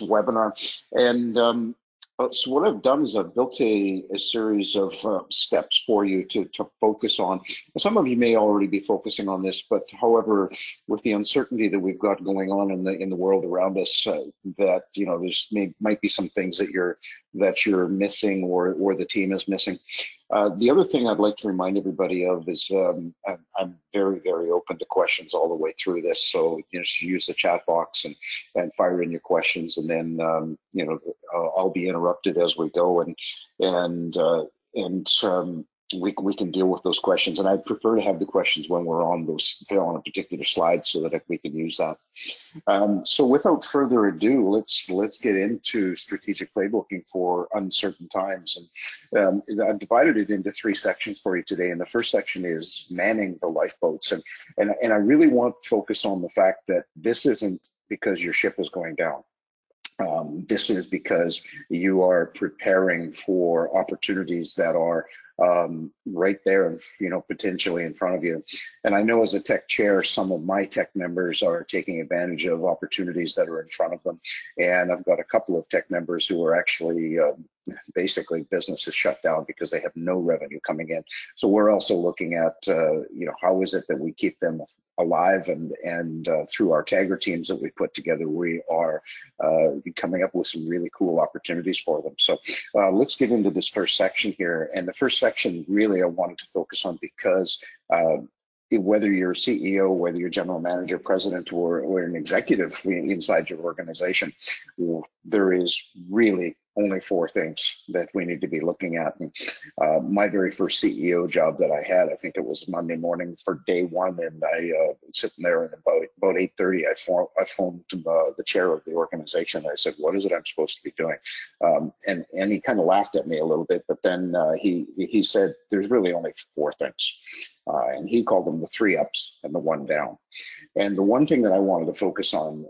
webinar. And um, uh, so what I've done is I've built a, a series of uh, steps for you to, to focus on. Some of you may already be focusing on this, but however, with the uncertainty that we've got going on in the in the world around us, uh, that you know there's may, might be some things that you're that you're missing or or the team is missing. Uh, the other thing I'd like to remind everybody of is um, I'm, I'm, very, very open to questions all the way through this. So you know, just use the chat box and and fire in your questions, and then um, you know I'll be interrupted as we go, and and uh, and um, we, we can deal with those questions. And I prefer to have the questions when we're on those on a particular slide so that we can use that. Um, so without further ado, let's let's get into strategic playbooking for uncertain times. And um, I've divided it into three sections for you today. And the first section is manning the lifeboats. And and and I really want to focus on the fact that this isn't because your ship is going down. Um, this is because you are preparing for opportunities that are um, right there and you know potentially in front of you. And i know as a TEC chair some of my TEC members are taking advantage of opportunities that are in front of them. And i've got a couple of TEC members who are actually um, basically businesses shut down because they have no revenue coming in. So we're also looking at uh, you know how is it that we keep them alive and and uh, through our tagger teams that we put together we are uh, coming up with some really cool opportunities for them. So uh, let's get into this first section here. And the first section really i wanted to focus on because uh, whether you're a CEO, whether you're general manager, president, or, or an executive inside your organization, there is really only four things that we need to be looking at. And uh, my very first CEO job that I had, I think it was Monday morning for day one, and I uh, sitting there and about about 8:30, I, phoned, I phoned uh, the chair of the organization. I said, "What is it I'm supposed to be doing?" Um, and and he kind of laughed at me a little bit, but then uh, he he said, "There's really only four things," uh, and he called them the three ups and the one down. And the one thing that I wanted to focus on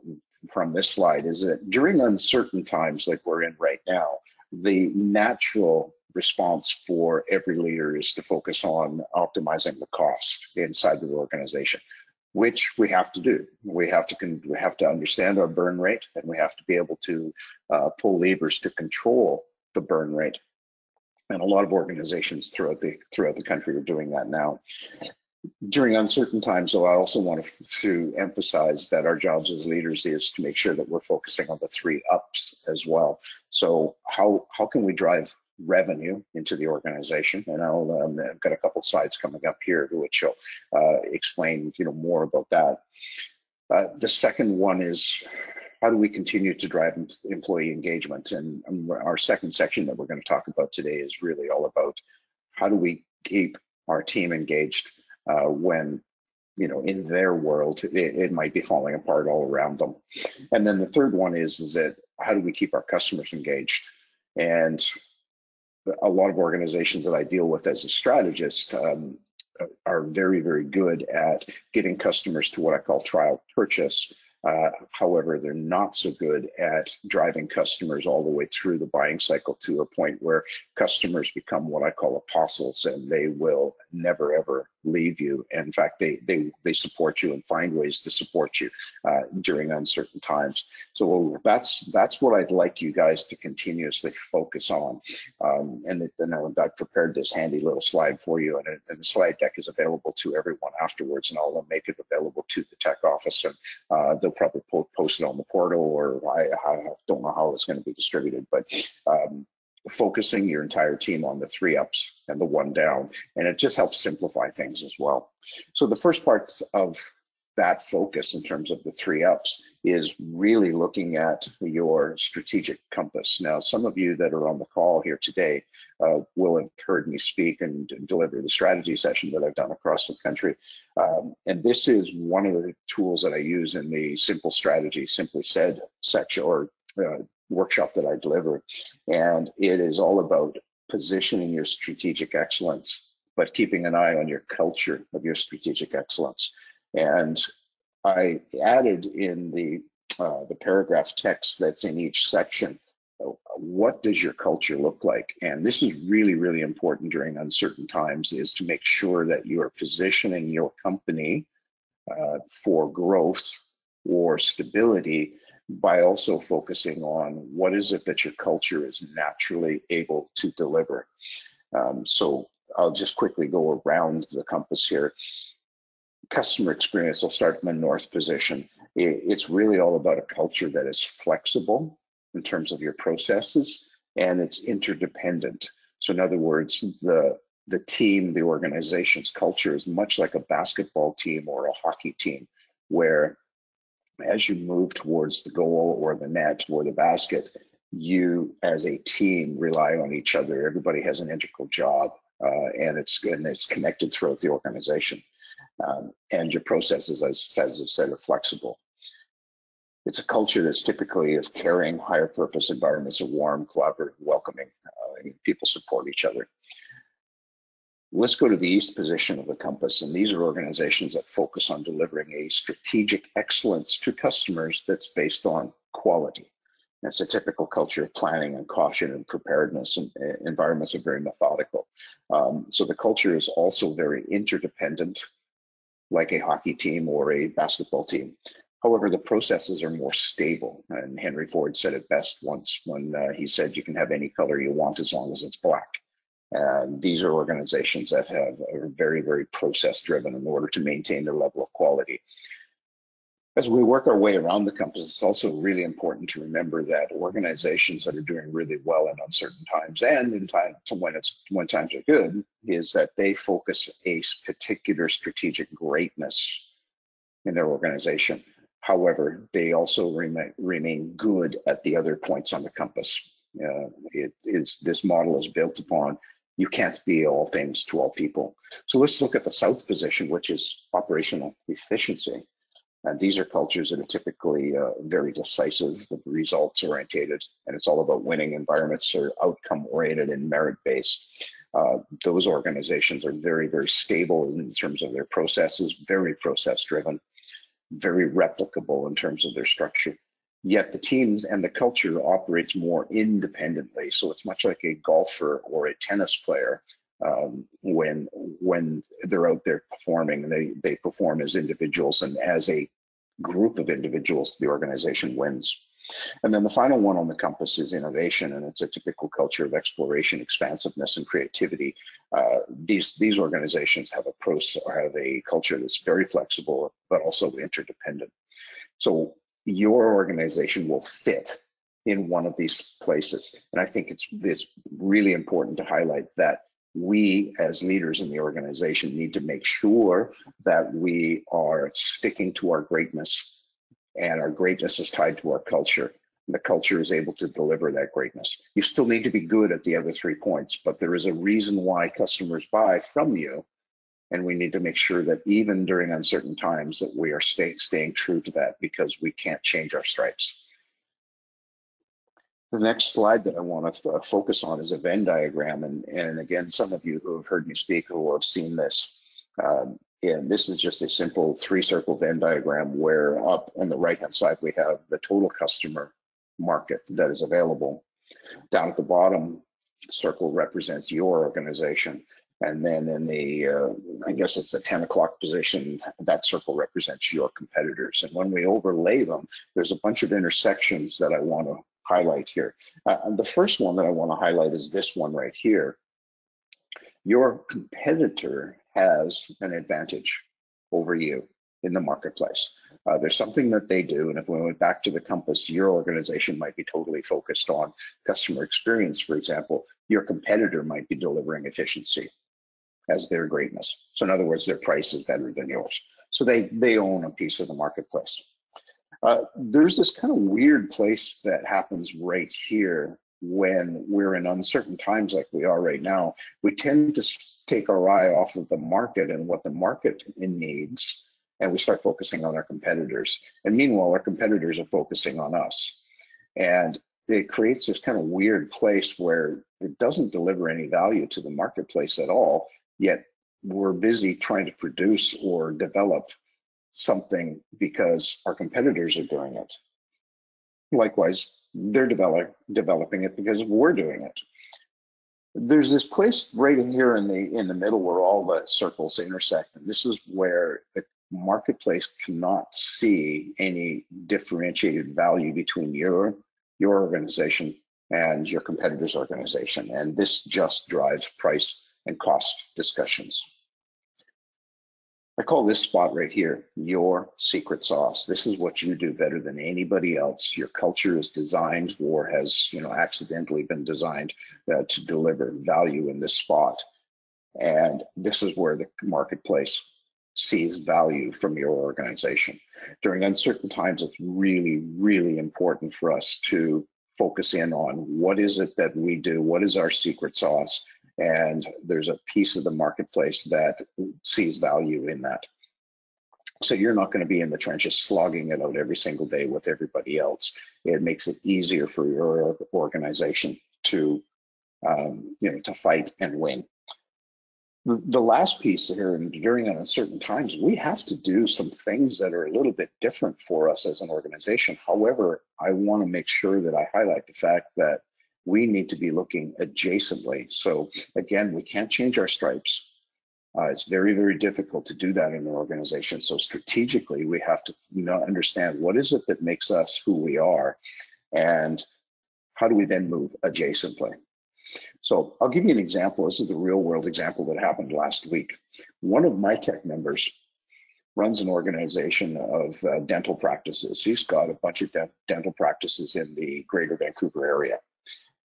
from this slide is that during uncertain times like we're in right now, the natural response for every leader is to focus on optimizing the cost inside the organization which we have to do. We have to we have to understand our burn rate, and we have to be able to uh, pull levers to control the burn rate. And a lot of organizations throughout the throughout the country are doing that now during uncertain times, though, I also want to, to, emphasize that our jobs as leaders is to make sure that we're focusing on the three ups as well. So how how can we drive revenue into the organization? And I'll um, I've got a couple slides coming up here which will uh, explain you know more about that. Uh, the second one is how do we continue to drive employee engagement? And um, our second section that we're going to talk about today is really all about how do we keep our team engaged uh, when you know in their world it, it, might be falling apart all around them. And then the third one is is that how do we keep our customers engaged? And a lot of organizations that i deal with as a strategist um, are very very good at getting customers to what i call trial purchase uh, however, they're not so good at driving customers all the way through the buying cycle to a point where customers become what I call apostles and they will never ever leave you. And in fact, they they they support you and find ways to support you uh, during uncertain times. So that's that's what I'd like you guys to continuously focus on. Um, and then I've prepared this handy little slide for you, and, and, the slide deck is available to everyone afterwards, and I'll make it available to the TEC office, and uh, they'll probably post it on the portal, or I, I don't know how it's going to be distributed, but um, focusing your entire team on the three ups and the one down, and it just helps simplify things as well. So the first part of that focus in terms of the three ups is really looking at your strategic compass. Now, some of you that are on the call here today uh, will have heard me speak and deliver the strategy session that I've done across the country. Um, and this is one of the tools that I use in the simple strategy, simply said section or uh, workshop that I deliver. And it is all about positioning your strategic excellence, but keeping an eye on your culture of your strategic excellence. And I added in the uh, the paragraph text that's in each section, what does your culture look like? And this is really, really important during uncertain times is to make sure that you are positioning your company uh, for growth or stability by also focusing on what is it that your culture is naturally able to deliver. Um, so I'll just quickly go around the compass here. Customer experience, I'll start in the north position. It's really all about a culture that is flexible in terms of your processes and it's interdependent. So in other words, the the team, the organization's culture is much like a basketball team or a hockey team, where as you move towards the goal or the net or the basket, you as a team rely on each other. Everybody has an integral job, uh, and it's and it's connected throughout the organization. Um, and your processes, as, I said, are flexible. It's a culture that's typically of caring, higher purpose environments, are warm, collaborative, welcoming. Uh, people support each other. Let's go to the east position of the compass, and these are organizations that focus on delivering a strategic excellence to customers that's based on quality. It's a typical culture of planning and caution and preparedness, and uh, environments are very methodical. Um, so the culture is also very interdependent, like a hockey team or a basketball team. However, the processes are more stable, and Henry Ford said it best once when uh, he said, "You can have any color you want as long as it's black." And these are organizations that have are very, very process driven in order to maintain their level of quality. As we work our way around the compass, it's also really important to remember that organizations that are doing really well in uncertain times and in time to when it's when times are good is that they focus a particular strategic greatness in their organization. However, they also remain, remain good at the other points on the compass. Uh, it is this model is built upon you can't be all things to all people. So let's look at the south position, which is operational efficiency. And these are cultures that are typically uh, very decisive, the results orientated, and it's all about winning. Environments are outcome oriented and merit based. Uh, those organizations are very, very stable in terms of their processes, very process driven, very replicable in terms of their structure yet the teams and the culture operates more independently. So it's much like a golfer or a tennis player um, when when they're out there performing. They they perform as individuals and as a group of individuals, the organization wins. And then the final one on the compass is innovation, and it's a typical culture of exploration, expansiveness, and creativity. Uh, these these organizations have a pros have a culture that's very flexible, but also interdependent. So your organization will fit in one of these places. And I think it's, it's really important to highlight that we as leaders in the organization need to make sure that we are sticking to our greatness and our greatness is tied to our culture. And the culture is able to deliver that greatness. You still need to be good at the other three points, but there is a reason why customers buy from you and we need to make sure that even during uncertain times that we are stay, staying true to that because we can't change our stripes. The next slide that I want to uh, focus on is a Venn diagram. And, and again, some of you who have heard me speak or have seen this, um, and this is just a simple three circle Venn diagram where up on the right hand side, we have the total customer market that is available. Down at the bottom, circle represents your organization. And then in the, uh, I guess it's the 10 o'clock position, that circle represents your competitors. And when we overlay them, there's a bunch of intersections that I want to highlight here. Uh, and the first one that I want to highlight is this one right here. Your competitor has an advantage over you in the marketplace. Uh, there's something that they do, and if we went back to the compass, your organization might be totally focused on customer experience, for example. Your competitor might be delivering efficiency as their greatness. So in other words, their price is better than yours. So they they own a piece of the marketplace. Uh, there's this kind of weird place that happens right here when we're in uncertain times like we are right now. We tend to take our eye off of the market and what the market needs, and we start focusing on our competitors. And meanwhile, our competitors are focusing on us. And it creates this kind of weird place where it doesn't deliver any value to the marketplace at all yet we're busy trying to produce or develop something because our competitors are doing it. Likewise, they're develop, developing it because we're doing it. There's this place right in here in the in the middle where all the circles intersect, and this is where the marketplace cannot see any differentiated value between your your organization and your competitor's organization. And this just drives price and cost discussions. I call this spot right here your secret sauce. This is what you do better than anybody else. Your culture is designed or has, you know, accidentally been designed uh, to deliver value in this spot. And this is where the marketplace sees value from your organization. During uncertain times, it's really, really important for us to focus in on what is it that we do, what is our secret sauce, and there's a piece of the marketplace that sees value in that. So you're not going to be in the trenches slogging it out every single day with everybody else. It makes it easier for your organization to, um, you know, to fight and win. The, the last piece here, and during uncertain times, we have to do some things that are a little bit different for us as an organization. However, I want to make sure that I highlight the fact that we need to be looking adjacently. So again, we can't change our stripes. Uh, it's very, very difficult to do that in an organization. So strategically, we have to you know, understand what is it that makes us who we are, and how do we then move adjacently. So I'll give you an example. This is the real world example that happened last week. One of my TEC members runs an organization of uh, dental practices. He's got a bunch of de dental practices in the greater Vancouver area.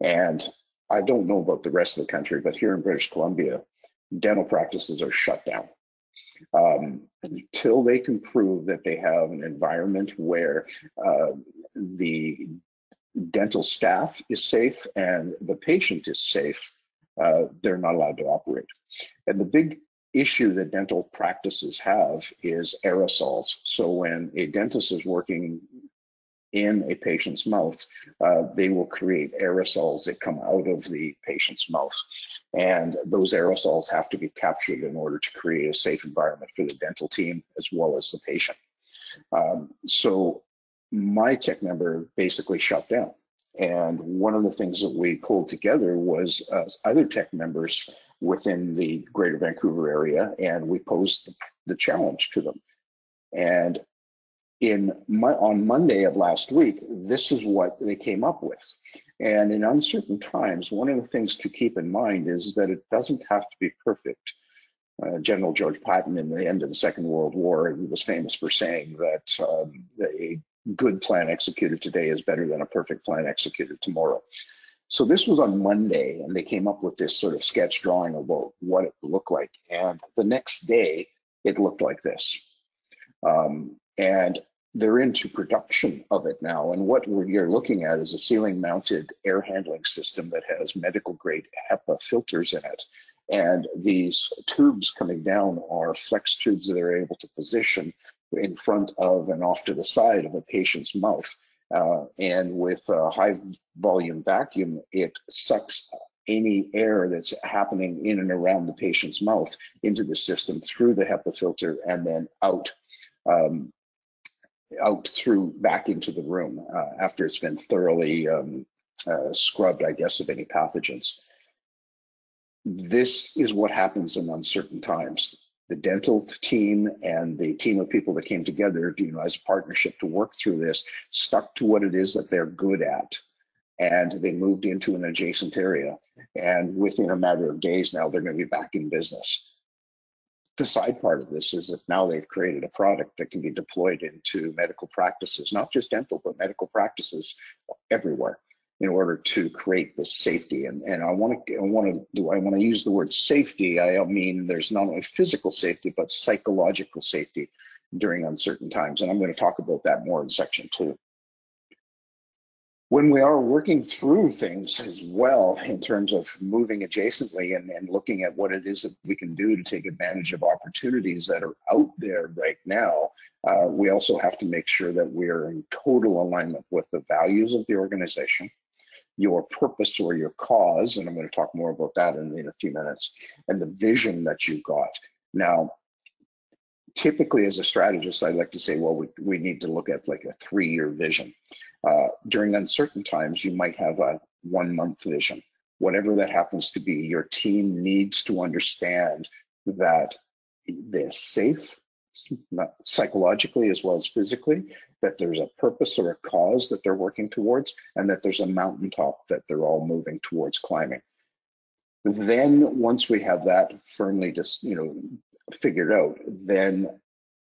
And I don't know about the rest of the country, but here in British Columbia, dental practices are shut down. Um, until they can prove that they have an environment where uh, the dental staff is safe and the patient is safe, uh, they're not allowed to operate. And the big issue that dental practices have is aerosols. So when a dentist is working in a patient's mouth, uh, they will create aerosols that come out of the patient's mouth. And those aerosols have to be captured in order to create a safe environment for the dental team as well as the patient. Um, so my TEC member basically shut down. And one of the things that we pulled together was uh, other TEC members within the greater Vancouver area, and we posed the, the challenge to them. And in on Monday of last week, this is what they came up with. And in uncertain times, one of the things to keep in mind is that it doesn't have to be perfect. Uh, General George Patton, in the end of the Second World War, was famous for saying that um, a good plan executed today is better than a perfect plan executed tomorrow. So this was on Monday, and they came up with this sort of sketch drawing about what it looked like. And the next day, it looked like this. Um, and they're into production of it now. And what you're looking at is a ceiling mounted air handling system that has medical grade HEPA filters in it. And these tubes coming down are flex tubes that are able to position in front of and off to the side of a patient's mouth. Uh, and with a high volume vacuum, it sucks any air that's happening in and around the patient's mouth into the system through the HEPA filter and then out um, out through back into the room uh, after it's been thoroughly um, uh, scrubbed, I guess, of any pathogens. This is what happens in uncertain times. The dental team and the team of people that came together, you know, as a partnership to work through this, stuck to what it is that they're good at, and they moved into an adjacent area. And within a matter of days, now they're going to be back in business the side part of this is that now they've created a product that can be deployed into medical practices, not just dental, but medical practices everywhere in order to create the safety. And, and I want to I want to do I want to use the word safety. I mean there's not only physical safety, but psychological safety during uncertain times. And I'm going to talk about that more in section two when we are working through things as well in terms of moving adjacently and, and looking at what it is that we can do to take advantage of opportunities that are out there right now, uh, we also have to make sure that we're in total alignment with the values of the organization, your purpose or your cause, and I'm going to talk more about that in, in a few minutes, and the vision that you've got. Now, typically as a strategist, I like to say, well, we, we need to look at like a three-year vision. Uh, during uncertain times, you might have a one-month vision. Whatever that happens to be, your team needs to understand that they're safe, psychologically as well as physically, that there's a purpose or a cause that they're working towards, and that there's a mountaintop that they're all moving towards climbing. Then once we have that firmly just, you know, figured out, then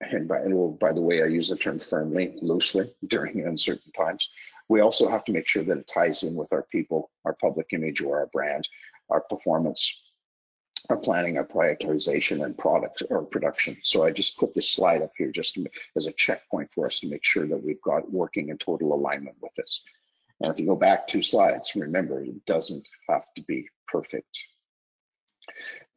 and by, and by the way, I use the term firmly, loosely during uncertain times. We also have to make sure that it ties in with our people, our public image or our brand, our performance, our planning, our prioritization, and product or production. So I just put this slide up here just to, as a checkpoint for us to make sure that we've got working in total alignment with this. And if you go back two slides, remember, it doesn't have to be perfect.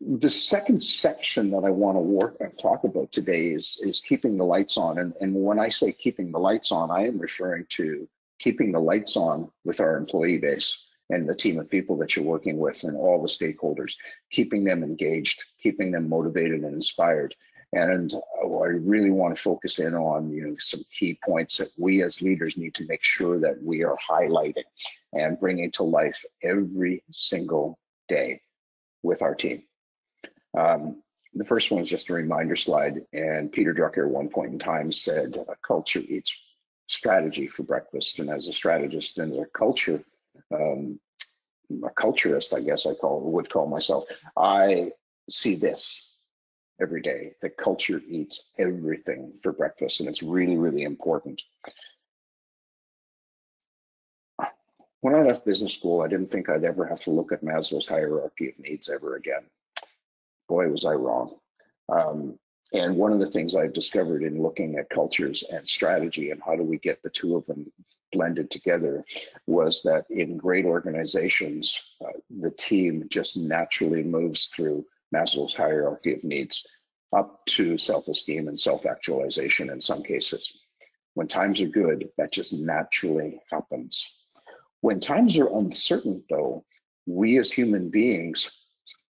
The second section that I want to work and talk about today is, is keeping the lights on. And, and when I say keeping the lights on, I am referring to keeping the lights on with our employee base and the team of people that you're working with and all the stakeholders, keeping them engaged, keeping them motivated and inspired. And uh, I really want to focus in on you know some key points that we as leaders need to make sure that we are highlighting and bringing to life every single day with our team. Um, the first one is just a reminder slide, and Peter Drucker at one point in time said, "Culture eats strategy for breakfast." And as a strategist and a culture um, a culturist, I guess I call would call myself. I see this every day. that culture eats everything for breakfast, and it's really, really important. When I left business school, I didn't think I'd ever have to look at Maslow's hierarchy of needs ever again. Boy, was I wrong. Um, and one of the things I've discovered in looking at cultures and strategy and how do we get the two of them blended together was that in great organizations, uh, the team just naturally moves through Maslow's hierarchy of needs up to self-esteem and self-actualization in some cases. When times are good, that just naturally happens. When times are uncertain, though, we as human beings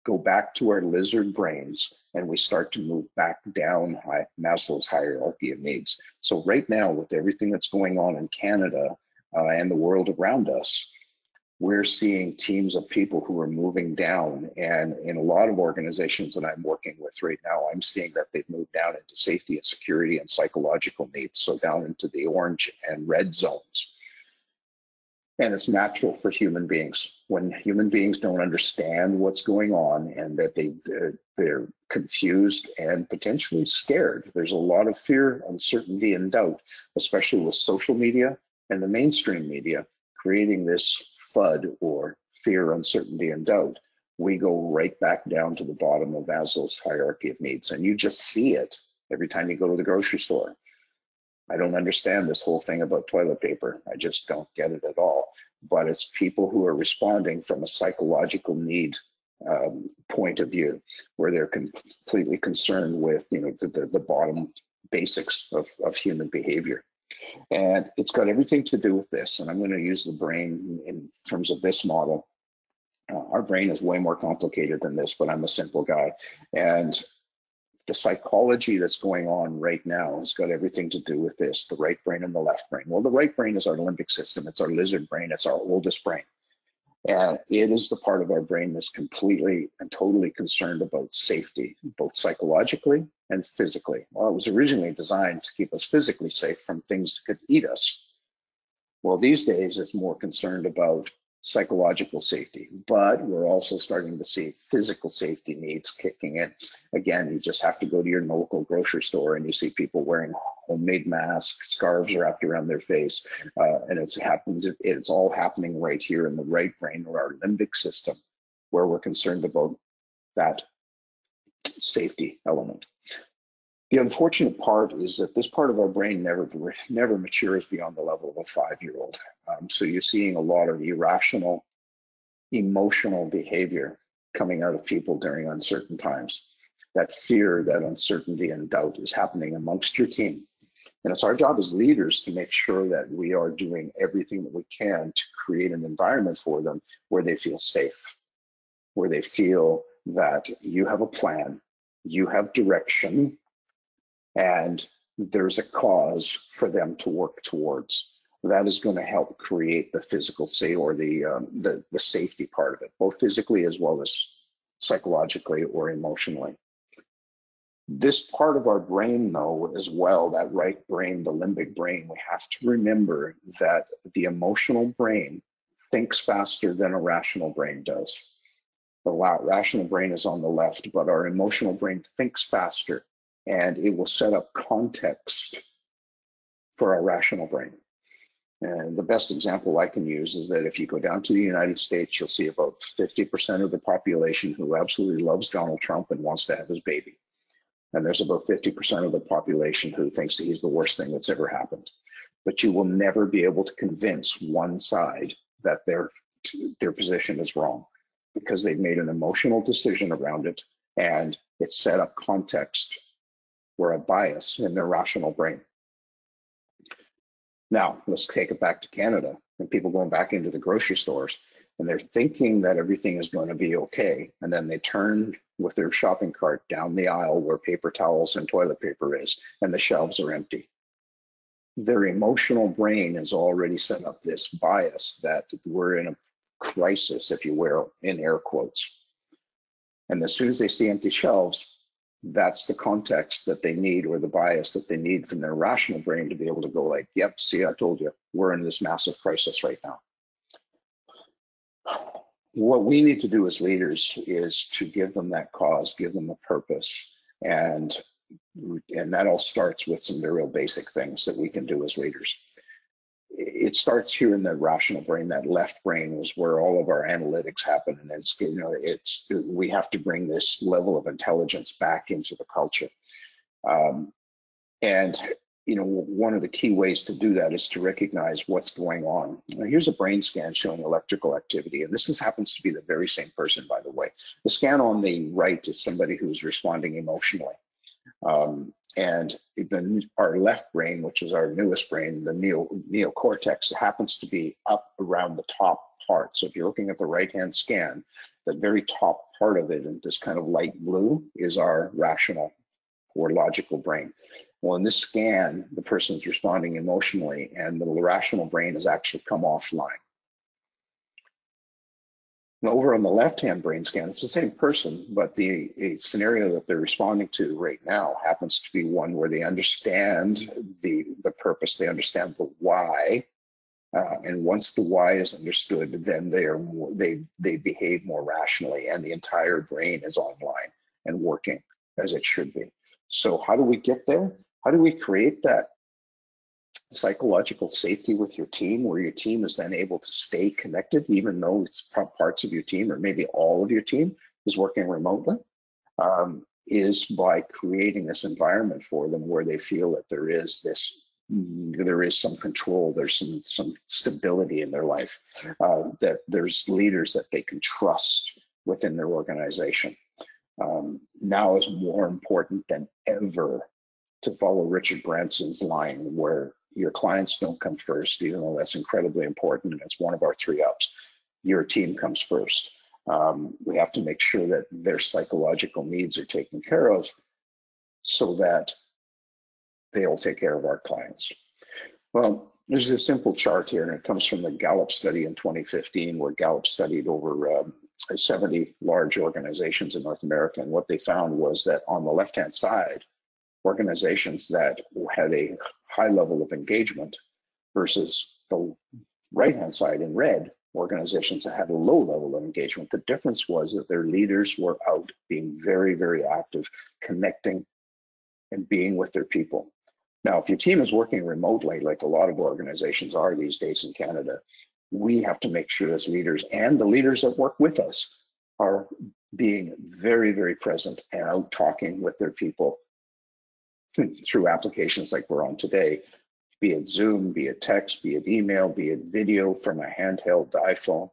go back to our lizard brains and we start to move back down high, Maslow's hierarchy of needs. So right now, with everything that's going on in Canada uh, and the world around us, we're seeing teams of people who are moving down. And in a lot of organizations that I'm working with right now, I'm seeing that they've moved down into safety and security and psychological needs. So down into the orange and red zones. And it's natural for human beings when human beings don't understand what's going on and that they uh, they're confused and potentially scared. There's a lot of fear, uncertainty, and doubt, especially with social media and the mainstream media creating this FUD or fear, uncertainty, and doubt. We go right back down to the bottom of Maslow's hierarchy of needs, and you just see it every time you go to the grocery store. I don't understand this whole thing about toilet paper. I just don't get it at all. But it's people who are responding from a psychological need um, point of view, where they're completely concerned with you know the, the, the bottom basics of, of human behavior. And it's got everything to do with this. And I'm going to use the brain in terms of this model. Uh, our brain is way more complicated than this, but I'm a simple guy. And the psychology that's going on right now has got everything to do with this the right brain and the left brain. Well, the right brain is our limbic system, it's our lizard brain, it's our oldest brain. And it is the part of our brain that's completely and totally concerned about safety, both psychologically and physically. Well, it was originally designed to keep us physically safe from things that could eat us. Well, these days it's more concerned about psychological safety, but we're also starting to see physical safety needs kicking in. Again, you just have to go to your local grocery store and you see people wearing homemade masks, scarves wrapped around their face, uh, and it's happened. It's all happening right here in the right brain or our limbic system, where we're concerned about that safety element. The unfortunate part is that this part of our brain never never matures beyond the level of a five-year-old. Um, so you're seeing a lot of irrational, emotional behavior coming out of people during uncertain times. That fear, that uncertainty, and doubt is happening amongst your team. And it's our job as leaders to make sure that we are doing everything that we can to create an environment for them where they feel safe, where they feel that you have a plan, you have direction, and there's a cause for them to work towards. That is going to help create the physical say or the, um, the the safety part of it, both physically as well as psychologically or emotionally. This part of our brain, though, as well, that right brain, the limbic brain, we have to remember that the emotional brain thinks faster than a rational brain does. The rational brain is on the left, but our emotional brain thinks faster and it will set up context for our rational brain. And the best example I can use is that if you go down to the United States, you'll see about 50% of the population who absolutely loves Donald Trump and wants to have his baby. And there's about 50% of the population who thinks that he's the worst thing that's ever happened. But you will never be able to convince one side that their, their position is wrong because they've made an emotional decision around it and it's set up context or a bias in their rational brain. Now, let's take it back to Canada and people going back into the grocery stores and they're thinking that everything is going to be okay. And then they turn with their shopping cart down the aisle where paper towels and toilet paper is, and the shelves are empty. Their emotional brain has already set up this bias that we're in a crisis, if you will, in air quotes. And as soon as they see empty shelves, that's the context that they need or the bias that they need from their rational brain to be able to go like, yep, see, I told you, we're in this massive crisis right now. What we need to do as leaders is to give them that cause, give them a purpose, and and that all starts with some real basic things that we can do as leaders it starts here in the rational brain. That left brain is where all of our analytics happen, and it's you know it's we have to bring this level of intelligence back into the culture. Um, and you know one of the key ways to do that is to recognize what's going on. Now, here's a brain scan showing electrical activity, and this is, happens to be the very same person, by the way. The scan on the right is somebody who's responding emotionally. Um, and the, our left brain, which is our newest brain, the neo, neocortex, happens to be up around the top part. So if you're looking at the right-hand scan, the very top part of it, and this kind of light blue, is our rational or logical brain. Well, in this scan, the person's responding emotionally, and the rational brain has actually come offline. Over on the left-hand brain scan, it's the same person, but the scenario that they're responding to right now happens to be one where they understand the, the purpose, they understand the why, uh, and once the why is understood, then they are more, they they behave more rationally, and the entire brain is online and working as it should be. So how do we get there? How do we create that psychological safety with your team where your team is then able to stay connected even though it's parts of your team or maybe all of your team is working remotely um, is by creating this environment for them where they feel that there is this there is some control there's some some stability in their life uh, that there's leaders that they can trust within their organization. Um, now is more important than ever to follow Richard Branson's line where your clients don't come first, even though that's incredibly important and it's one of our three ups. Your team comes first. Um, we have to make sure that their psychological needs are taken care of so that they'll take care of our clients. Well, there's a simple chart here, and it comes from the Gallup study in 2015, where Gallup studied over um, 70 large organizations in North America. And what they found was that on the left hand side, organizations that had a high level of engagement versus the right hand side in red, organizations that had a low level of engagement. The difference was that their leaders were out being very, very active, connecting and being with their people. Now, if your team is working remotely, like a lot of organizations are these days in Canada, we have to make sure as leaders and the leaders that work with us are being very, very present and out talking with their people through applications like we're on today, be it Zoom, be it text, be it email, be it video from a handheld iPhone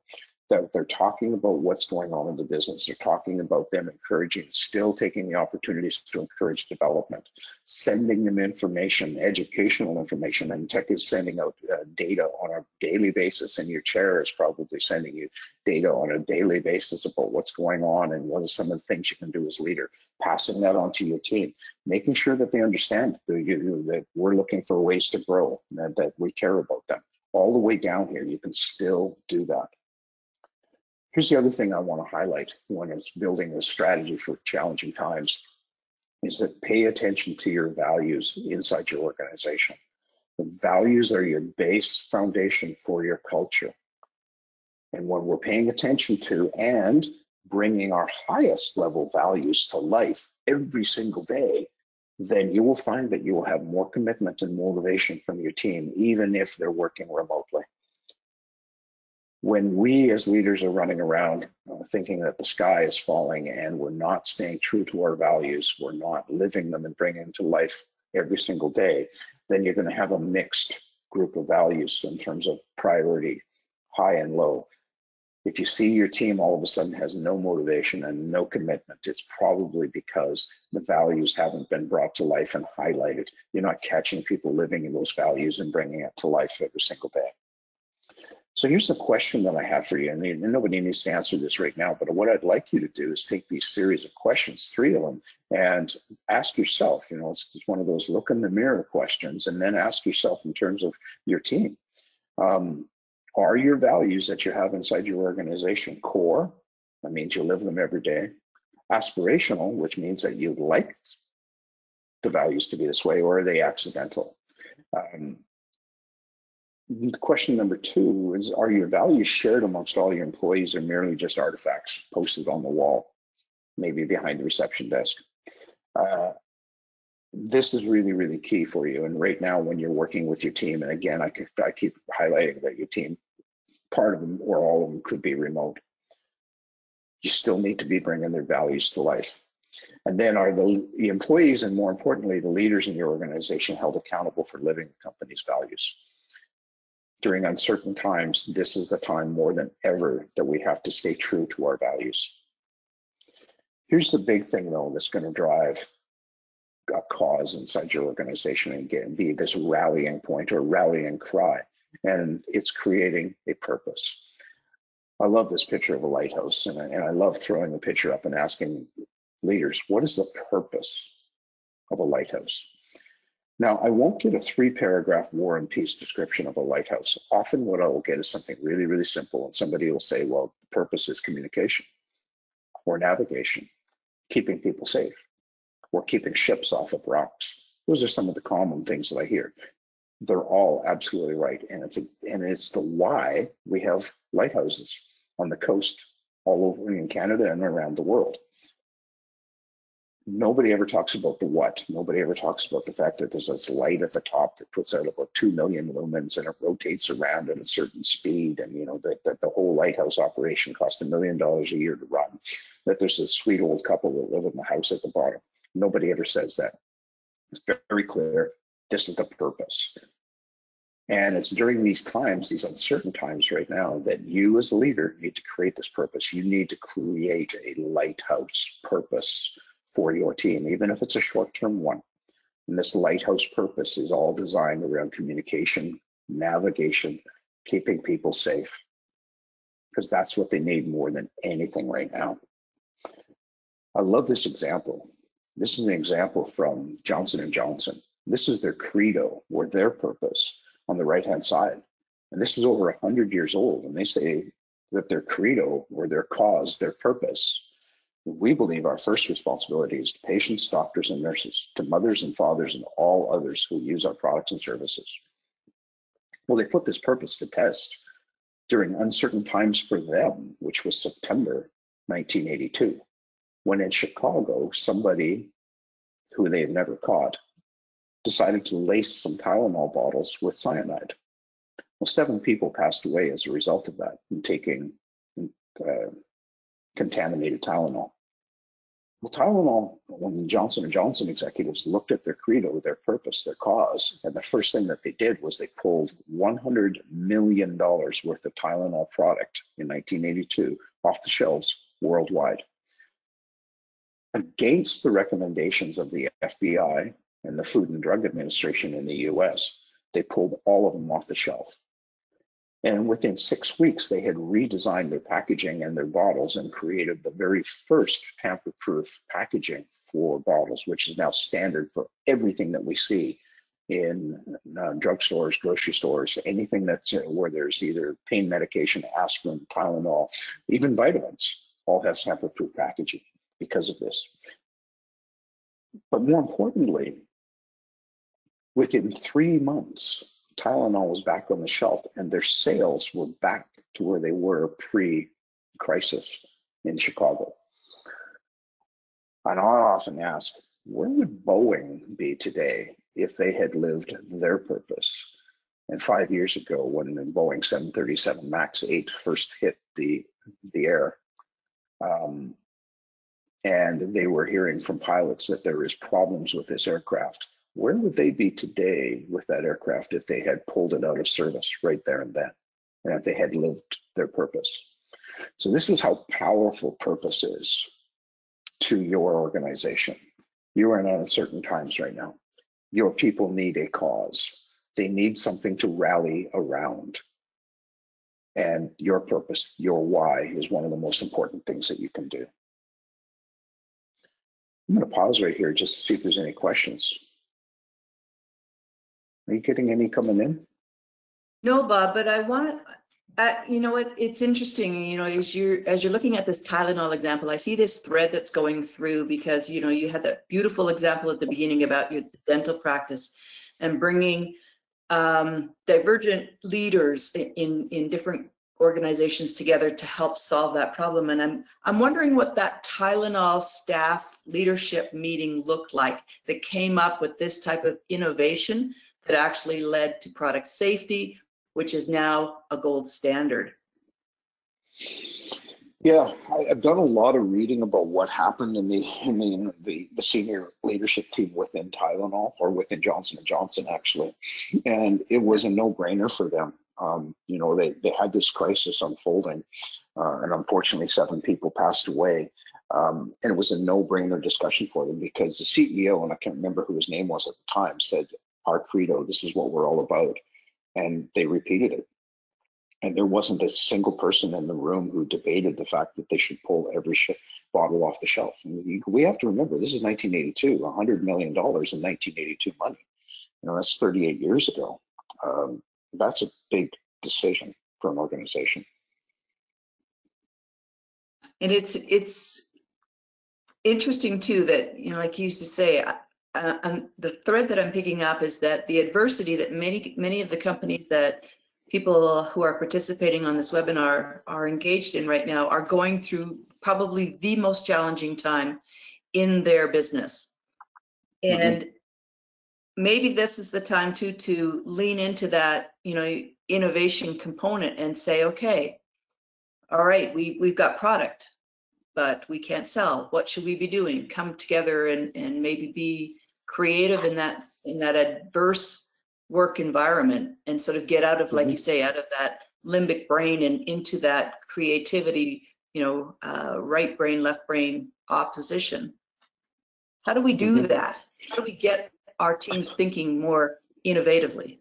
that they're talking about what's going on in the business. They're talking about them encouraging, still taking the opportunities to encourage development, sending them information, educational information. And TEC is sending out uh, data on a daily basis, and your chair is probably sending you data on a daily basis about what's going on and what are some of the things you can do as leader. Passing that on to your team, making sure that they understand that, you, that we're looking for ways to grow, that, that we care about them. All the way down here, you can still do that. Here's the other thing I want to highlight when it's building a strategy for challenging times. is that pay attention to your values inside your organization. The values are your base foundation for your culture. And when we're paying attention to and bringing our highest level values to life every single day, then you will find that you will have more commitment and motivation from your team, even if they're working remotely. When we as leaders are running around uh, thinking that the sky is falling and we're not staying true to our values, we're not living them and bringing them to life every single day, then you're going to have a mixed group of values in terms of priority, high and low. If you see your team all of a sudden has no motivation and no commitment, it's probably because the values haven't been brought to life and highlighted. You're not catching people living in those values and bringing it to life every single day. So here's the question that I have for you, and nobody needs to answer this right now, but what I'd like you to do is take these series of questions, three of them, and ask yourself, you know, it's just one of those look in the mirror questions, and then ask yourself in terms of your team. Um, are your values that you have inside your organization core? That means you live them every day. Aspirational, which means that you like the values to be this way, or are they accidental? Um, question number two is Are your values shared amongst all your employees or merely just artifacts posted on the wall, maybe behind the reception desk? Uh, this is really, really key for you. And right now, when you're working with your team, and again, I, I keep highlighting that your team, part of them or all of them could be remote. You still need to be bringing their values to life. And then are the, the employees and more importantly, the leaders in your organization held accountable for living the company's values? During uncertain times, this is the time more than ever that we have to stay true to our values. Here's the big thing though that's going to drive a cause inside your organization and get, be this rallying point or rallying cry. And it's creating a purpose. I love this picture of a lighthouse and I, and I love throwing the picture up and asking leaders, what is the purpose of a lighthouse? Now, I won't get a three paragraph war and peace description of a lighthouse. Often what I will get is something really, really simple and somebody will say, well, the purpose is communication or navigation, keeping people safe or keeping ships off of rocks. Those are some of the common things that I hear. They're all absolutely right. And it's, a, and it's the why we have lighthouses on the coast all over in Canada and around the world nobody ever talks about the what. Nobody ever talks about the fact that there's this light at the top that puts out about 2 million lumens and it rotates around at a certain speed. And, you know, that, that the whole lighthouse operation costs a million dollars a year to run. That there's this sweet old couple that live in the house at the bottom. Nobody ever says that. It's very clear. This is the purpose. And it's during these times, these uncertain times right now, that you as a leader need to create this purpose. You need to create a lighthouse purpose for your team, even if it's a short-term one. And this lighthouse purpose is all designed around communication, navigation, keeping people safe, because that's what they need more than anything right now. I love this example. This is an example from Johnson & Johnson. This is their credo or their purpose on the right-hand side. And this is over 100 years old. And they say that their credo or their cause, their purpose we believe our first responsibility is to patients, doctors, and nurses, to mothers and fathers, and all others who use our products and services. Well, they put this purpose to test during uncertain times for them, which was September 1982, when in Chicago, somebody who they had never caught decided to lace some Tylenol bottles with cyanide. Well, seven people passed away as a result of that, and taking uh, contaminated Tylenol. Well, Tylenol, when the Johnson & Johnson executives looked at their credo, their purpose, their cause, and the first thing that they did was they pulled $100 million worth of Tylenol product in 1982 off the shelves worldwide. Against the recommendations of the FBI and the Food and Drug Administration in the US, they pulled all of them off the shelf. And within six weeks, they had redesigned their packaging and their bottles and created the very first tamper-proof packaging for bottles, which is now standard for everything that we see in uh, drugstores, grocery stores, anything that's uh, where there's either pain medication, aspirin, Tylenol, even vitamins, all have tamper-proof packaging because of this. but more importantly, within three months, Tylenol was back on the shelf and their sales were back to where they were pre crisis in Chicago. And I often ask, where would Boeing be today if they had lived their purpose? And five years ago, when the Boeing 737 MAX 8 first hit the, the air, um, and they were hearing from pilots that there is problems with this aircraft, where would they be today with that aircraft if they had pulled it out of service right there and then, and if they had lived their purpose? So this is how powerful purpose is to your organization. You are in uncertain times right now. Your people need a cause. They need something to rally around. And your purpose, your why, is one of the most important things that you can do. I'm going to pause right here just to see if there's any questions. Are you getting any coming in? No, Bob, but I want, you know what? It's interesting. You know, as you're as you're looking at this Tylenol example, I see this thread that's going through because you know you had that beautiful example at the beginning about your dental practice and bringing um, divergent leaders in in different organizations together to help solve that problem. And I'm I'm wondering what that Tylenol staff leadership meeting looked like that came up with this type of innovation that actually led to product safety, which is now a gold standard. Yeah, I, have done a lot of reading about what happened in the in the, the, the senior leadership team within Tylenol or within Johnson and Johnson actually, and it was a no-brainer for them. Um, you know, they they had this crisis unfolding, uh, and unfortunately, seven people passed away. Um, and it was a no-brainer discussion for them because the CEO, and I can't remember who his name was at the time, said, "Our credo. This is what we're all about." and they repeated it. And there wasn't a single person in the room who debated the fact that they should pull every bottle off the shelf. And we have to remember this is 1982, 100 million dollars in 1982 money. You know that's 38 years ago. Um, that's a big decision for an organization. And it's it's interesting too that you know, like you used to say, uh, the thread that I'm picking up is that the adversity that many many of the companies that people who are participating on this webinar are engaged in right now are going through probably the most challenging time in their business. Mm-hmm. And mm-hmm. maybe this is the time to to lean into that, you know, innovation component and say, okay, all right, we we've got product, but we can't sell. What should we be doing? Come together and and maybe be creative in that in that adverse work environment and sort of get out of like mm-hmm. you say out of that limbic brain and into that creativity you know uh, right brain left brain opposition how do we do mm-hmm. that how do we get our teams thinking more innovatively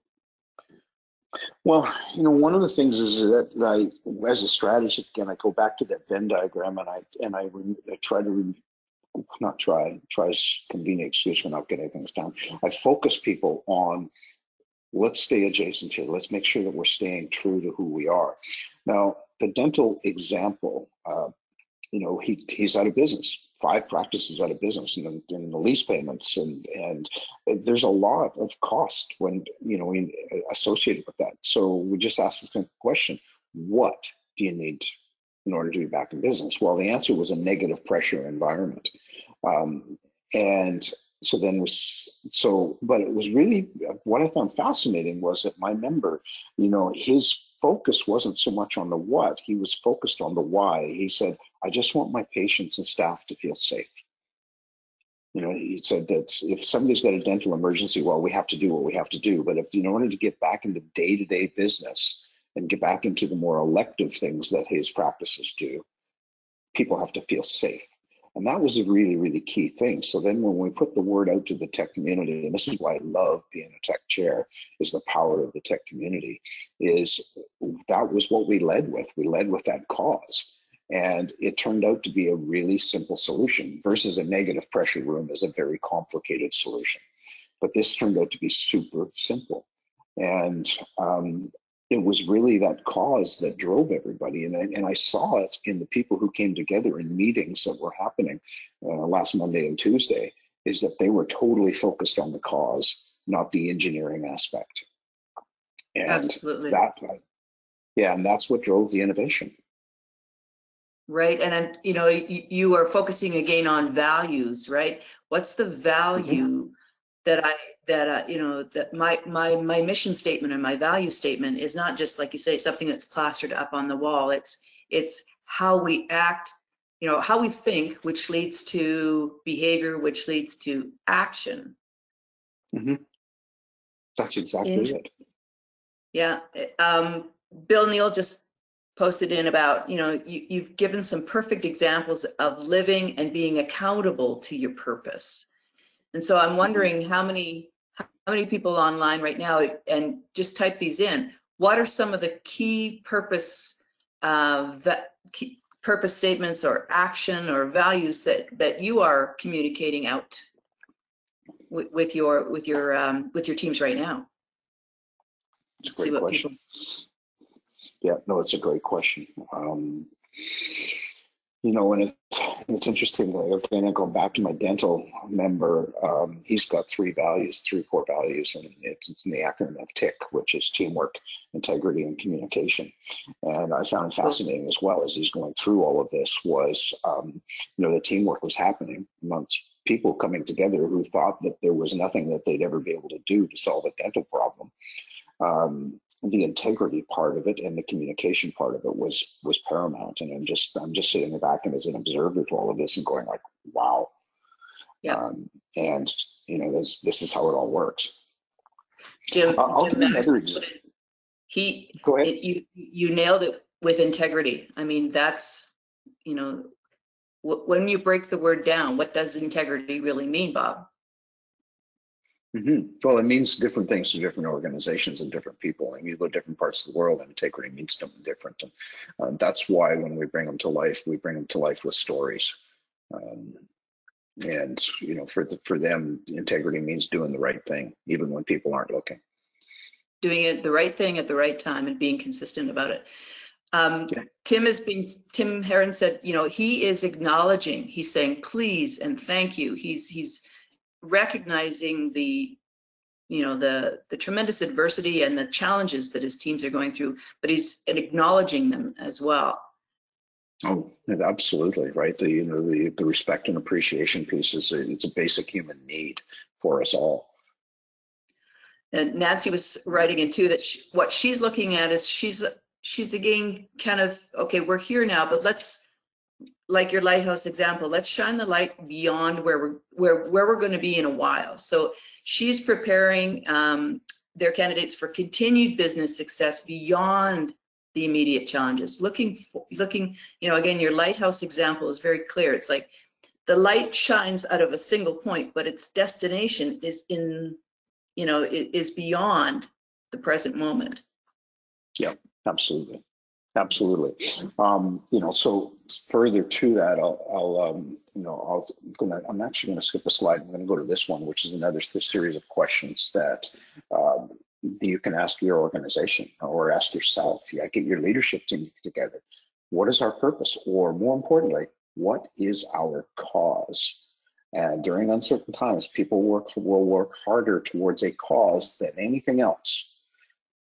well, you know, one of the things is that I, as a strategist, again, I go back to that Venn diagram and I and I, I try to not try, tries convenient excuse for not getting things done. I focus people on let's stay adjacent here. Let's make sure that we're staying true to who we are. Now, the dental example, uh, you know, he, he's out of business. Five practices out of business and the, the lease payments, and and uh, there's a lot of cost when you know uh, associated with that. So we just asked the question: What do you need in order to be back in business? Well, the answer was a negative pressure environment. Um, and so then was so, but it was really uh, what I found fascinating was that my member, you know, his focus wasn't so much on the what, he was focused on the why. He said, I just want my patients and staff to feel safe. You know, he said that if somebody's got a dental emergency, well, we have to do what we have to do. But if in order to get back into day to day business and get back into the more elective things that his practices do, people have to feel safe. And that was a really, really key thing. So then when we put the word out to the TEC community, and this is why I love being a TEC chair, is the power of the TEC community, is that was what we led with. We led with that cause. And it turned out to be a really simple solution versus a negative pressure room is a very complicated solution. But this turned out to be super simple. And um, it was really that cause that drove everybody. And I, and I saw it in the people who came together in meetings that were happening uh, last Monday and Tuesday is that they were totally focused on the cause, not the engineering aspect. And Absolutely. that, yeah, and that's what drove the innovation. Right. And then, you know, you, you are focusing again on values, right? What's the value that I, that, uh, you know, that my, my, my mission statement and my value statement is not just, like you say, something that's plastered up on the wall. It's, it's how we act, you know, how we think, which leads to behavior, which leads to action. mm-hmm. That's exactly it. Yeah. Um, Bill Neal just posted in about, you know, you, you've given some perfect examples of living and being accountable to your purpose. And so I'm wondering how many, how many people online right now, and just type these in. What are some of the key purpose, uh, that key purpose statements or action or values that, that you are communicating out with, with your, with your, um, with your teams right now? It's a great what people- question. Yeah, no, it's a great question. Um, you know, and it, it's interesting. Like, again, I go back to my dental member. Um, he's got three values, three core values, and it's, it's in the acronym of TIC, which is teamwork, integrity, and communication. And I found fascinating as well as he's going through all of this was, um, you know, the teamwork was happening amongst people coming together who thought that there was nothing that they'd ever be able to do to solve a dental problem. Um, the integrity part of it and the communication part of it was was paramount and i'm just i'm just sitting back and as an observer to all of this and going like wow Yeah. um, and you know this this is how it all works Jim, I'll- I'll Jim give you another put exa- it- He, go ahead it- you, you nailed it with integrity. I mean, that's, you know, wh- when you break the word down, what does integrity really mean, Bob? Hmm well it means different things to different organizations and different people and you go to different parts of the world and integrity means something different and uh, that's why when we bring them to life we bring them to life with stories um, and you know for the, for them integrity means doing the right thing even when people aren't looking Doing it the right thing at the right time and being consistent about it. Um, Yeah. Tim has been, Tim Heron said, you know, he is acknowledging, he's saying, please and thank you. He's, he's recognizing the, you know, the, the tremendous adversity and the challenges that his teams are going through, but he's acknowledging them as well. Oh, absolutely, right. The you know the the respect and appreciation piece is a, it's a basic human need for us all. And Nancy was writing in too that she, what she's looking at is she's she's again kind of okay, we're here now, but let's like your lighthouse example, let's shine the light beyond where we're where where we're going to be in a while. So she's preparing um, their candidates for continued business success beyond the immediate challenges. Looking for, looking, you know, again, your lighthouse example is very clear. It's like the light shines out of a single point, but its destination is in you know, is beyond the present moment. Yeah, absolutely, absolutely. Um, you know, so further to that, I'll, I'll um, you know, I'll I'm gonna I'm actually gonna skip a slide. I'm gonna go to this one, which is another series of questions that um, you can ask your organization or ask yourself. Yeah, get your leadership team together. What is our purpose, or more importantly, what is our cause? And during uncertain times, people work will work harder towards a cause than anything else.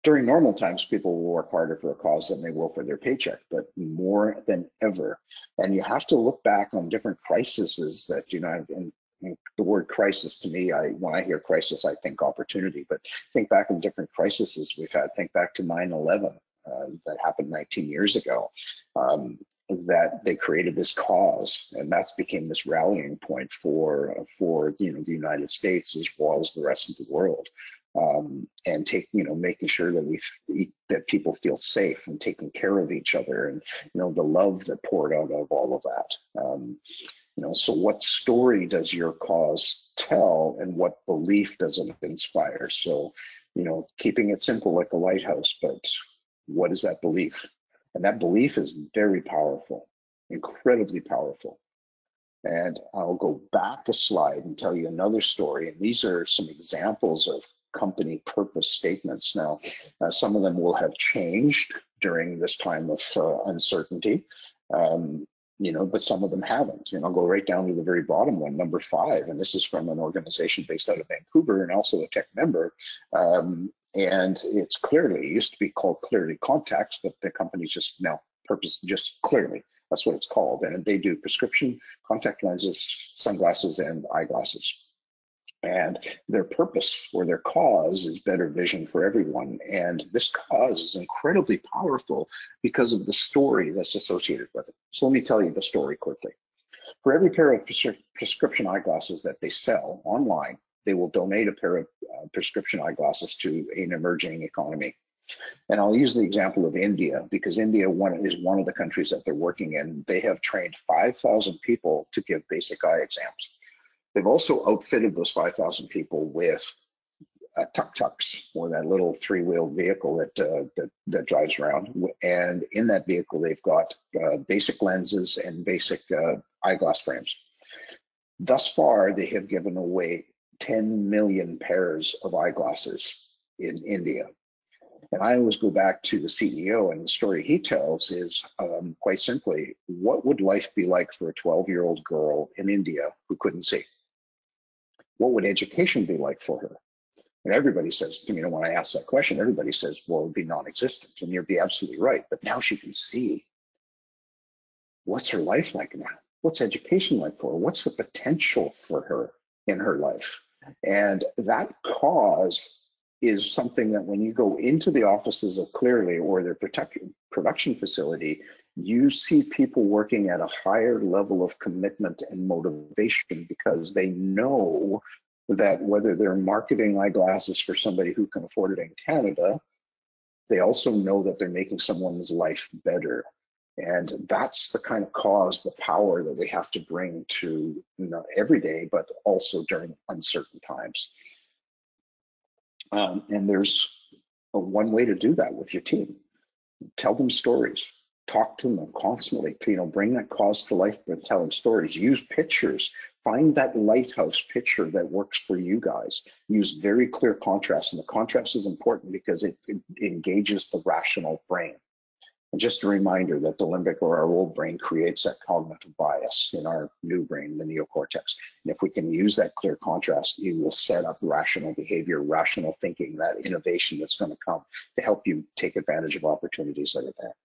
During normal times, people will work harder for a cause than they will for their paycheck, but more than ever. And you have to look back on different crises that, you know, and, and the word crisis to me, I when I hear crisis, I think opportunity, but think back on different crises we've had. Think back to 9-11 uh, that happened 19 years ago. Um, that they created this cause and that's became this rallying point for for you know the united states as well as the rest of the world um, and take you know making sure that we that people feel safe and taking care of each other and you know the love that poured out of all of that um, you know so what story does your cause tell and what belief does it inspire so you know keeping it simple like a lighthouse but what is that belief and that belief is very powerful, incredibly powerful. And I'll go back a slide and tell you another story. And these are some examples of company purpose statements. Now, uh, some of them will have changed during this time of uh, uncertainty. Um, you know, but some of them haven't. And I'll go right down to the very bottom one, number five, and this is from an organization based out of Vancouver and also a TEC member. Um, and it's clearly, it used to be called Clearly Contacts, but the company's just now purpose just clearly. That's what it's called. And they do prescription contact lenses, sunglasses, and eyeglasses. And their purpose or their cause is better vision for everyone. And this cause is incredibly powerful because of the story that's associated with it. So let me tell you the story quickly. For every pair of prescription eyeglasses that they sell online, they will donate a pair of uh, prescription eyeglasses to an emerging economy. And I'll use the example of India because India one, is one of the countries that they're working in. They have trained 5,000 people to give basic eye exams. They've also outfitted those 5,000 people with uh, tuk-tuks or that little three-wheeled vehicle that, uh, that, that drives around. And in that vehicle, they've got uh, basic lenses and basic uh, eyeglass frames. Thus far, they have given away 10 million pairs of eyeglasses in India. And I always go back to the CEO and the story he tells is um, quite simply, what would life be like for a 12 year old girl in India who couldn't see? What would education be like for her? And everybody says to me, you know, when I ask that question, everybody says, well, it'd be non-existent. And you'd be absolutely right. But now she can see. What's her life like now? What's education like for her? What's the potential for her in her life? And that cause is something that when you go into the offices of Clearly or their production facility, you see people working at a higher level of commitment and motivation because they know that whether they're marketing eyeglasses for somebody who can afford it in Canada, they also know that they're making someone's life better. And that's the kind of cause, the power that we have to bring to you know, every day, but also during uncertain times. Um, and there's a one way to do that with your team. Tell them stories talk to them constantly to, you know, bring that cause to life by telling stories, use pictures, find that lighthouse picture that works for you guys. Use very clear contrast. And the contrast is important because it, it engages the rational brain. And just a reminder that the limbic or our old brain creates that cognitive bias in our new brain, the neocortex. And if we can use that clear contrast, you will set up rational behavior, rational thinking, that innovation that's going to come to help you take advantage of opportunities that are there.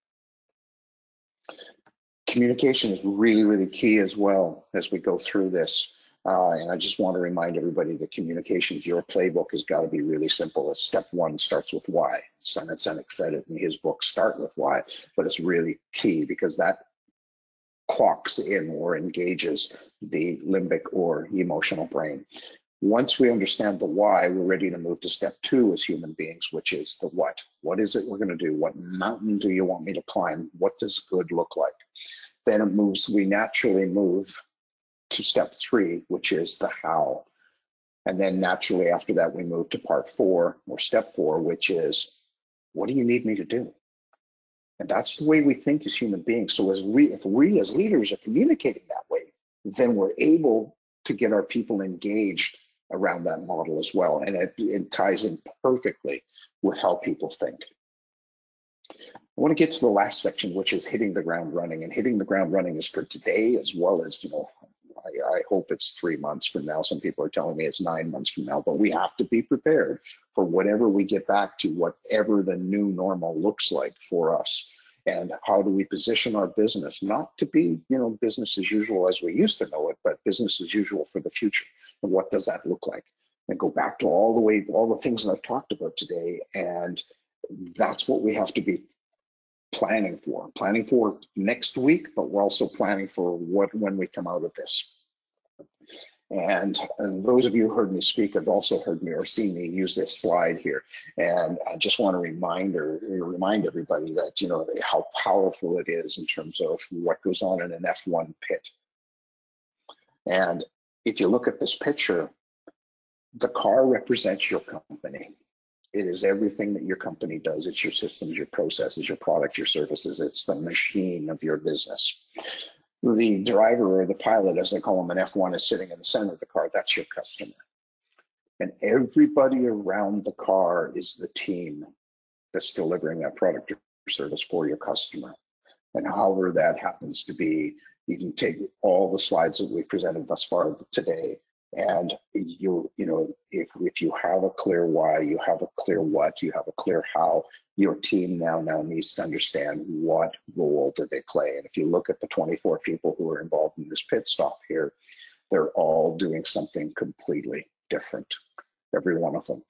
Communication is really, really key as well as we go through this. Uh, and I just want to remind everybody that communications, your playbook has got to be really simple. Step one starts with why. Simon Sinek said it in his book, Start with Why, but it's really key because that clocks in or engages the limbic or emotional brain. Once we understand the why, we're ready to move to step two as human beings, which is the what. What is it we're going to do? What mountain do you want me to climb? What does good look like? Then it moves, we naturally move to step three, which is the how. And then naturally after that, we move to part four or step four, which is what do you need me to do? And that's the way we think as human beings. So as we, if we as leaders are communicating that way, then we're able to get our people engaged around that model as well. And it, it ties in perfectly with how people think. I want to get to the last section, which is hitting the ground running. And hitting the ground running is for today as well as, you know, I, I, hope it's three months from now. Some people are telling me it's nine months from now, but we have to be prepared for whatever we get back to, whatever the new normal looks like for us. And how do we position our business not to be, you know, business as usual as we used to know it, but business as usual for the future. And what does that look like? And go back to all the way, all the things that I've talked about today. And that's what we have to be planning for. Planning for next week, but we're also planning for what when we come out of this. And, and, those of you who heard me speak have also heard me or seen me use this slide here. And I just want to remind or remind everybody that you know how powerful it is in terms of what goes on in an F1 pit. And if you look at this picture, the car represents your company. It is everything that your company does. It's your systems, your processes, your product, your services. It's the machine of your business. The driver or the pilot, as they call them an F1, is sitting in the center of the car. That's your customer. And everybody around the car is the team that's delivering that product or service for your customer. And however that happens to be, you can take all the slides that we presented thus far today and you you know if if you have a clear why you have a clear what you have a clear how your team now now needs to understand what role do they play. And if you look at the 24 people who are involved in this pit stop here they're all doing something completely different every one of them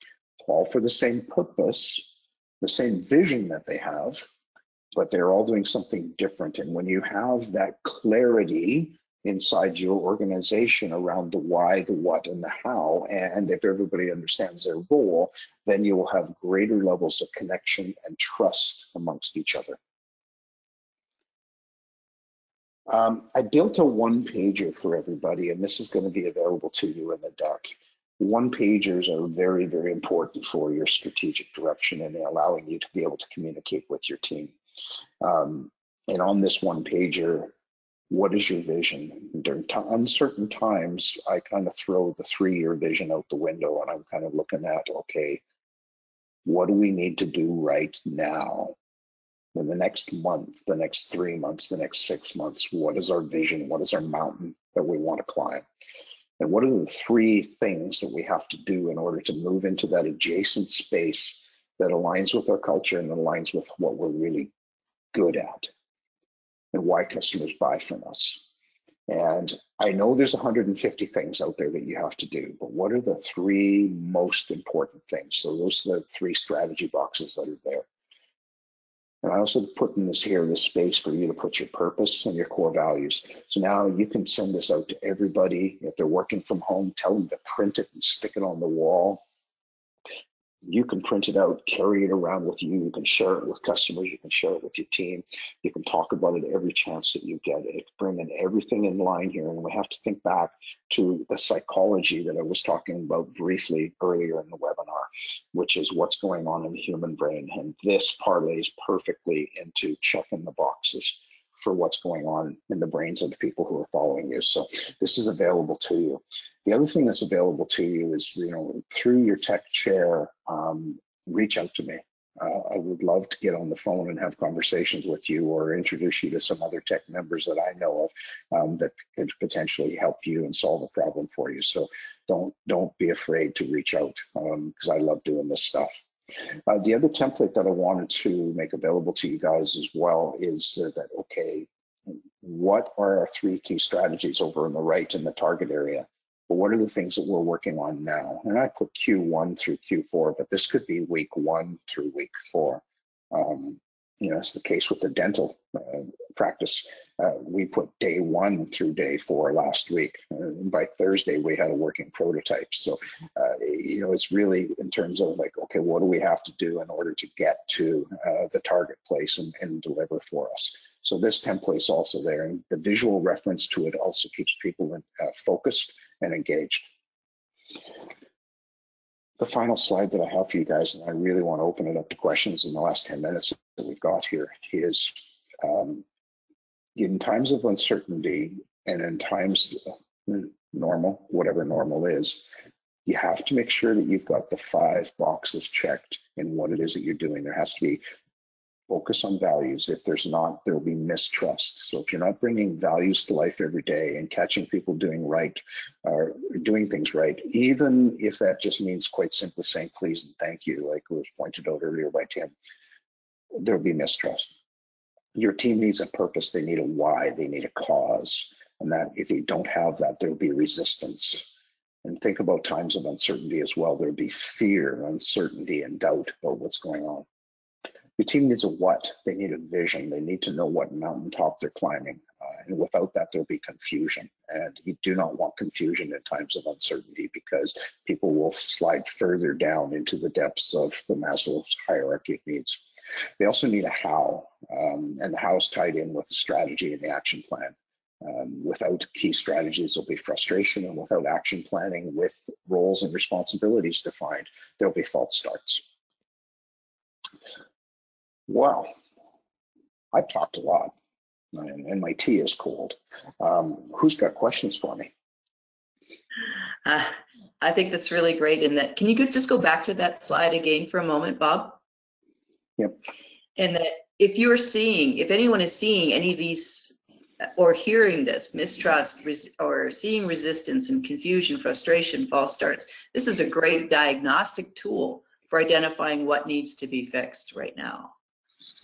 all for the same purpose the same vision that they have but they're all doing something different. And when you have that clarity inside your organization around the why, the what, and the how. And if everybody understands their role, then you will have greater levels of connection and trust amongst each other. Um, I built a one pager for everybody, and this is going to be available to you in the deck. One pagers are very, very important for your strategic direction and allowing you to be able to communicate with your team. Um, and on this one pager, what is your vision? During uncertain times, I kind of throw the three year vision out the window and I'm kind of looking at, okay, what do we need to do right now? In the next month, the next three months, the next six months, what is our vision? What is our mountain that we want to climb? And what are the three things that we have to do in order to move into that adjacent space that aligns with our culture and aligns with what we're really good at? And why customers buy from us. And I know there's 150 things out there that you have to do, but what are the three most important things? So those are the three strategy boxes that are there. And I also put in this here, this space for you to put your purpose and your core values. So now you can send this out to everybody. If they're working from home, tell them to print it and stick it on the wall you can print it out, carry it around with you. You can share it with customers. You can share it with your team. You can talk about it every chance that you get. It It's bringing everything in line here. And we have to think back to the psychology that I was talking about briefly earlier in the webinar, which is what's going on in the human brain. And this parlays perfectly into checking the boxes for what's going on in the brains of the people who are following you. So this is available to you. The other thing that's available to you is, you know, through your TEC chair, um, reach out to me. Uh, I would love to get on the phone and have conversations with you or introduce you to some other TEC members that I know of um, that could potentially help you and solve a problem for you. So don't don't be afraid to reach out because um, I love doing this stuff. Uh, the other template that I wanted to make available to you guys as well is uh, that, okay, what are our three key strategies over on the right in the target area? But what are the things that we're working on now? And I put Q1 through Q4, but this could be week one through week four. Um, you know, it's the case with the dental uh, practice. Uh, we put day one through day four last week. Uh, by Thursday, we had a working prototype. So, uh, you know, it's really in terms of like, okay, what do we have to do in order to get to uh, the target place and, and deliver for us? So this template is also there, and the visual reference to it also keeps people uh, focused and engaged the final slide that I have for you guys, and I really want to open it up to questions in the last 10 minutes that we've got here, is um, in times of uncertainty and in times normal, whatever normal is, you have to make sure that you've got the five boxes checked in what it is that you're doing. There has to be focus on values. If there's not, there will be mistrust. So if you're not bringing values to life every day and catching people doing right, or doing things right, even if that just means quite simply saying please and thank you, like was pointed out earlier by Tim, there'll be mistrust. Your team needs a purpose. They need a why. They need a cause. And that if you don't have that, there'll be resistance. And think about times of uncertainty as well. There'll be fear, uncertainty, and doubt about what's going on. Your team needs a what. They need a vision. They need to know what mountaintop they're climbing. Uh, and without that, there'll be confusion. And you do not want confusion in times of uncertainty because people will slide further down into the depths of the Maslow's hierarchy of needs. They also need a how, um, and the how is tied in with the strategy and the action plan. Um, without key strategies, there'll be frustration, and without action planning with roles and responsibilities defined, there'll be false starts. Well, I've talked a lot and, and my tea is cold. Um, who's got questions for me? Uh, I think that's really great. In that, can you just go back to that slide again for a moment, Bob? Yep. And that if you're seeing, if anyone is seeing any of these or hearing this mistrust res- or seeing resistance and confusion, frustration, false starts, this is a great diagnostic tool for identifying what needs to be fixed right now.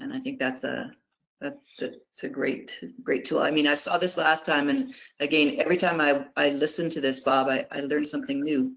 And I think that's a that, that's a great great tool. I mean, I saw this last time, and again, every time I I listen to this, Bob, I, I learn something new.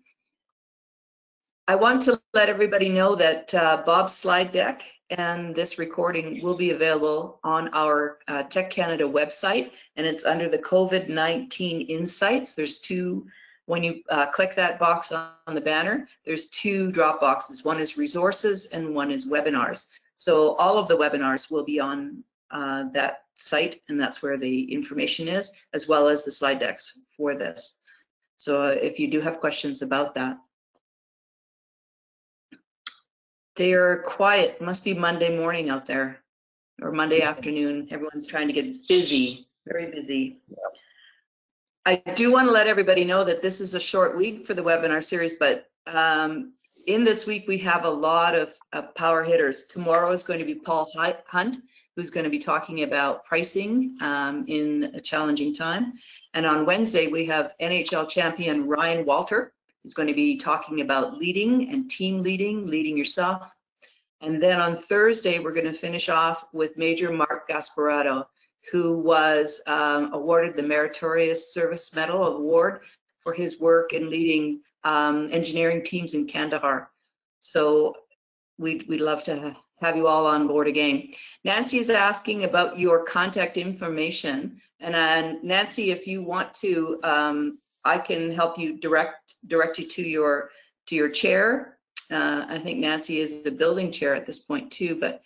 I want to let everybody know that uh, Bob's slide deck and this recording will be available on our uh, TEC Canada website, and it's under the COVID-19 Insights. There's two, when you uh, click that box on, on the banner, there's two drop boxes. One is resources and one is webinars. So all of the webinars will be on uh, that site, and that's where the information is, as well as the slide decks for this. So if you do have questions about that, They are quiet. Must be Monday morning out there or Monday afternoon. Everyone's trying to get busy, very busy. I do want to let everybody know that this is a short week for the webinar series, but um, in this week we have a lot of, of power hitters. Tomorrow is going to be Paul Hunt, who's going to be talking about pricing um, in a challenging time. And on Wednesday we have NHL champion Ryan Walter, who's going to be talking about leading and team leading, leading yourself. And then on Thursday, we're going to finish off with Major Mark Gasparotto, who was um, awarded the Meritorious Service Medal Award for his work in leading um, engineering teams in Kandahar. So we'd, we'd love to have you all on board again. Nancy is asking about your contact information. And uh, Nancy, if you want to um, I can help you direct direct you to your to your chair. Uh, I think Nancy is the building chair at this point too, but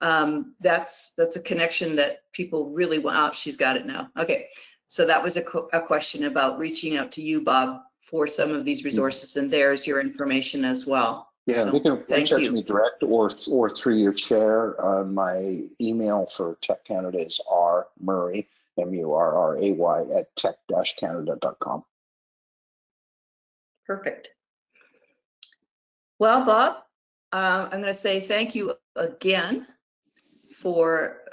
um, that's that's a connection that people really want. Oh, she's got it now. Okay, so that was a, a question about reaching out to you, Bob, for some of these resources, and there's your information as well. Yeah, So, they can reach out to me direct or or through your chair. Uh, my email for TEC Canada is r murray m u r r a y at tec-canada.com. Perfect. Well, Bob, uh, I'm going to say thank you again for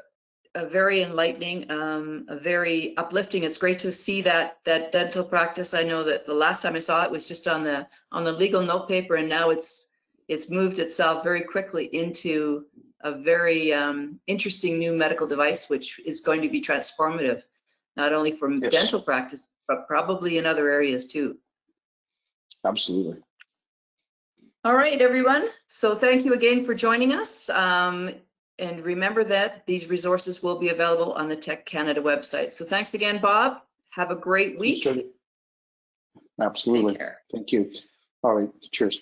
a very enlightening, um, a very uplifting. It's great to see that that dental practice. I know that the last time I saw it was just on the on the legal note paper, and now it's it's moved itself very quickly into a very um, interesting new medical device, which is going to be transformative, not only for Yes. dental practice, but probably in other areas too. Absolutely. All right, everyone. So thank you again for joining us. Um, and remember that these resources will be available on the TEC Canada website. So thanks again, Bob. Have a great week. Absolutely. Thank you. All right. Cheers.